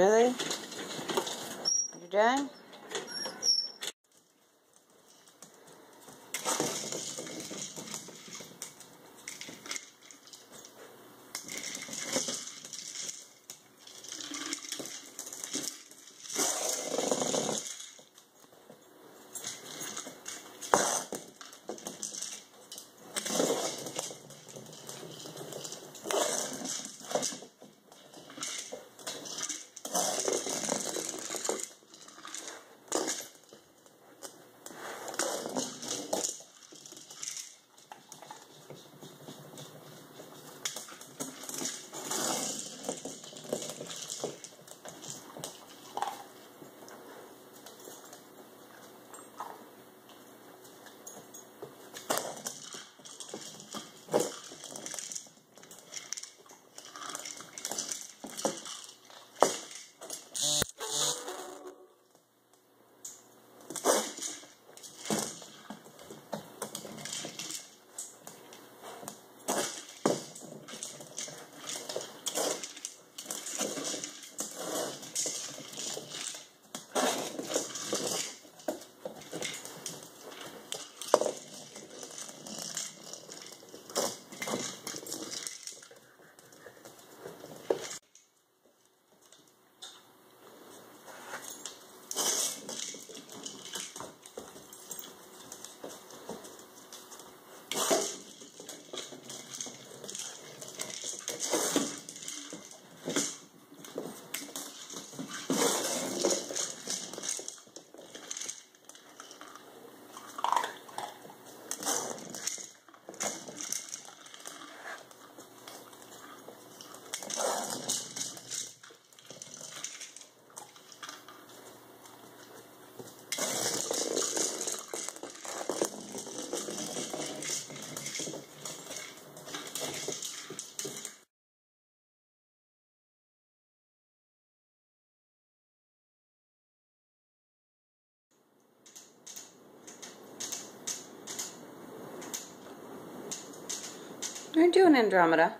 Really? You done? What are you doing, Andromeda?